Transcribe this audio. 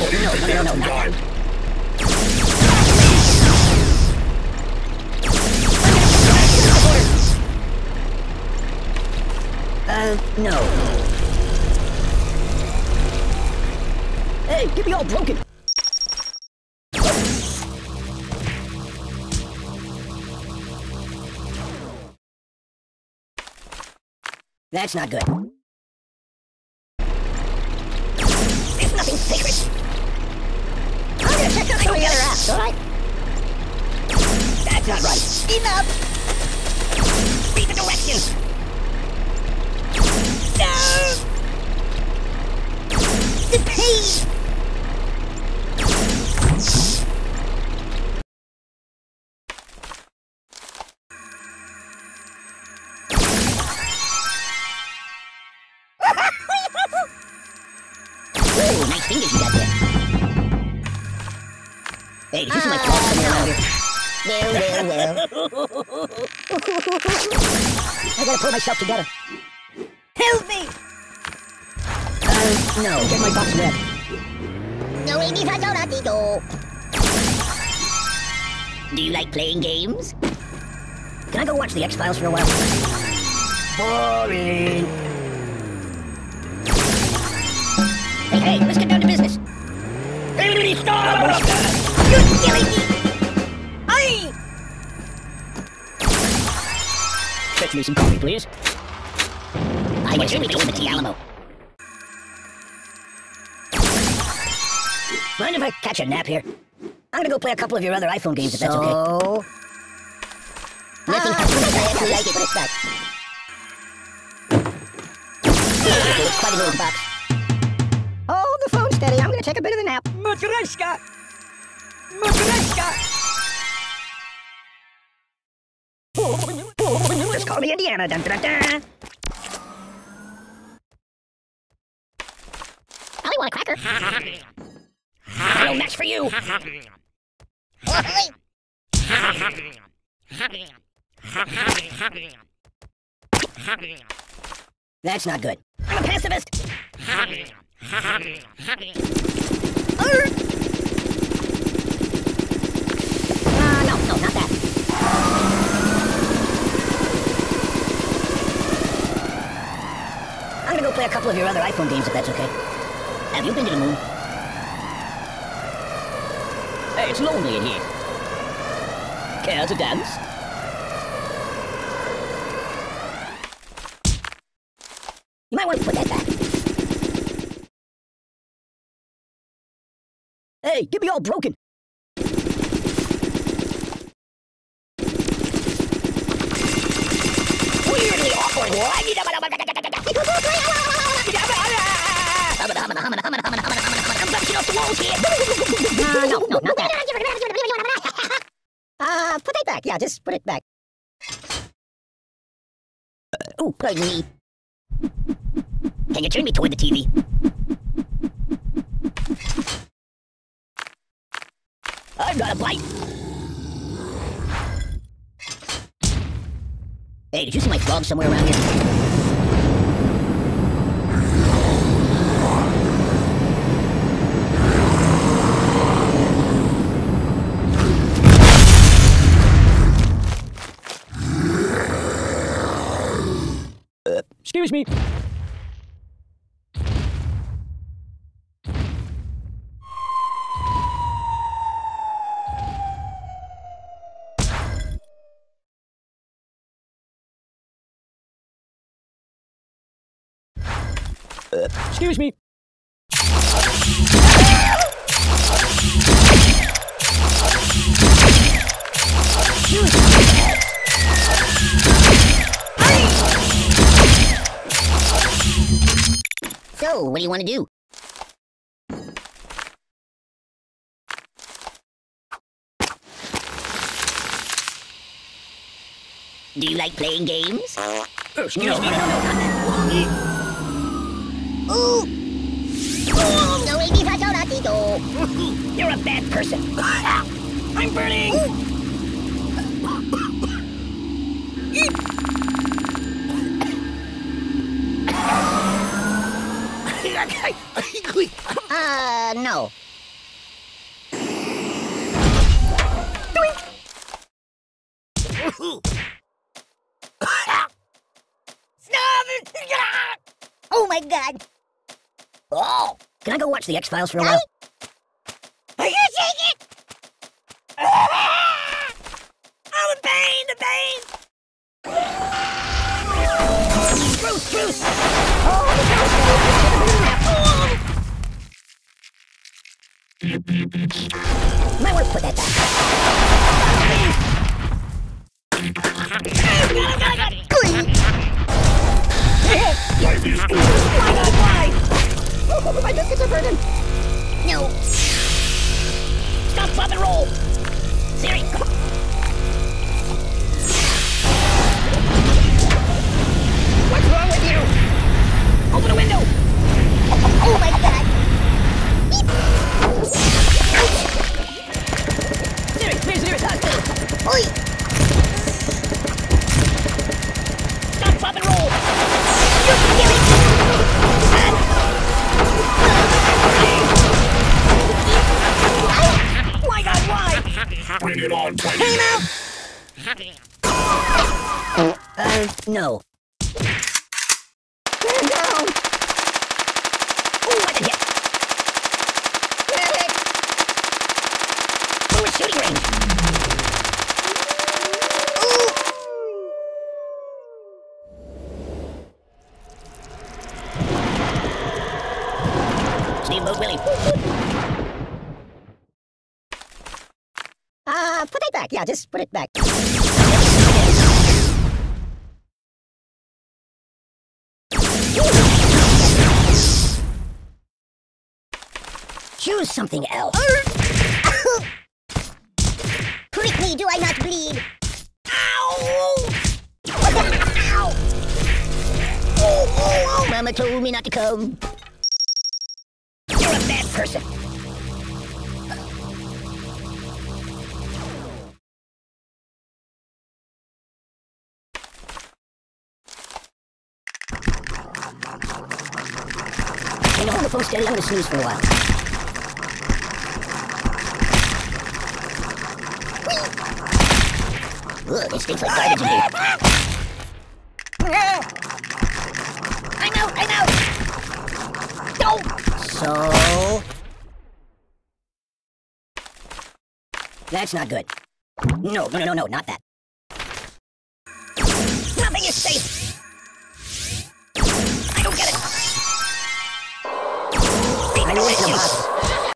Uh, no. Hey, get me all broken. That's not good. That's not right. Enough! Read the directions! No! The nice fingers you got there. Hey, did you see my claws around? Well, well, well. I gotta pull myself together. Help me! Uh, no. Get my box red. No, Amy, I don't need to. Do you like playing games? Can I go watch the X-Files for a while? Boring. Hey, hey, let's get down to business. Everybody stop! You're killing me! Aye! Fetch me some coffee, please. I guess we go to the Alamo. Mind if I catch a nap here? I'm gonna go play a couple of your other iPhone games if that's okay. So, Nothing Ah, happens I if you like like it. it, but it's back. It's quite a little box. Hold the phone steady. I'm gonna take a bit of a nap. Matryoshka! Just call me Indiana. Dun, dun, dun. I want a cracker. no match for you. That's not good. I'm a pacifist. Arr! Uh, no, no, not that. I'm gonna go play a couple of your other iPhone games if that's okay. Have you been to the moon? Hey, it's lonely in here. Care to dance? You might want to put that back. Hey, get me all broken. Weirdly awkward. Uh, that. Put it back. Yeah, just put it back. Uh, oh, pardon me. Can you turn me toward the TV? I've got a bite. Hey, did you see my frog somewhere around here? Excuse me. Uh, excuse me. So, what do you want to do? Do you like playing games? Excuse No, me. no, no, not that. Ooh! Oh, no, Amy, I don't have to go. You're a bad person. I'm burning! Uh, no. oh my god! Oh! Can I go watch the X-Files for a while? Want to put that back. Oh, my biscuits are burning. No. Stop, drop, and roll! Siri, come on. It on, Tiny. Hey, Mo. Uh, no. Turn down. Ooh, I can hit. Ooh, a shooting range. Steamboat Willie. Uh, put it back. Yeah, just put it back. Choose something else. Me, do I not bleed? Ow! Ow! Oh, oh, oh. Mama told me not to come. You're a bad person. Phone steady? I'm gonna snooze for a while. Ugh, it stinks like garbage in here. I'm out, I'm out. So... That's not good. No, no, no, no, no, not that. Nothing is safe! I